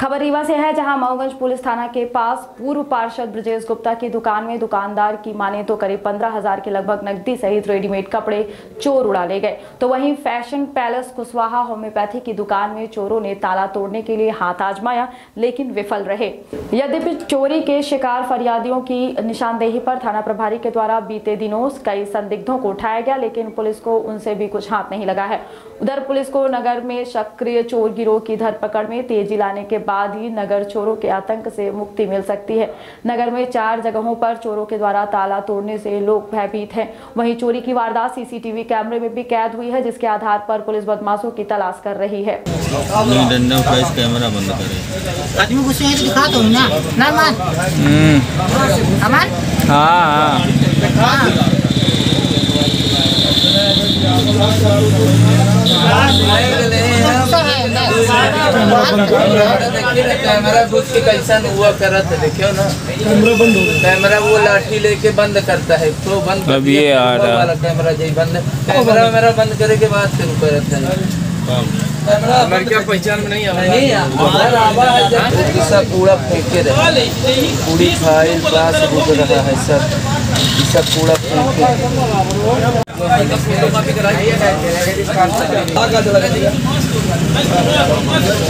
खबर रीवा से है, जहाँ मऊगंज पुलिस थाना के पास पूर्व पार्षद ब्रजेश गुप्ता की दुकान में दुकानदार की माने तो करीब पंद्रह हज़ार के लगभग नकदी सहित रेडीमेड कपड़े चोर उड़ा ले गए। तो वहीं फ़ैशन पैलेस कुशवाहा होम्योपैथी की दुकान में चोरों ने ताला तोड़ने के लिए हाथ आजमाया, लेकिन विफल रहे। यद्यपि चोरी के शिकार फरियादियों की निशानदेही पर थाना प्रभारी के द्वारा बीते दिनों कई संदिग्धों को उठाया गया, लेकिन पुलिस को उनसे भी कुछ हाथ नहीं लगा है। उधर पुलिस को नगर में सक्रिय चोर गिरोह की धरपकड़ में तेज़ी लाने के बाद ही नगर चोरों के आतंक से मुक्ति मिल सकती है। नगर में चार जगहों पर चोरों के द्वारा ताला तोड़ने से लोग भयभीत हैं। वहीं चोरी की वारदात सीसीटीवी कैमरे में भी कैद हुई है जिसके आधार पर पुलिस बदमाशों की तलाश कर रही है। नहीं डंडा उठाए कैमरा बंद करे। आदमी गुस्से हैं तो दिखा दो ना ना मान अमन हाँ। हाँ। कैमरा घुस के कैसन हुआ करत है देखियो ना कैमरा बंद हो कैमरा वो लाठी लेके बंद करता है तो बंद अब ये आ रहा। वाला कैमरा जी बंद कैमरा मेरा बंद करे के बाद फिर करत है कैमरा क्या पहचान में नहीं आ रहा सब कूड़ा फेंके रहे पूरी फ़ाइल पास बुक रहा है सब सब कूड़ा फेंके सामान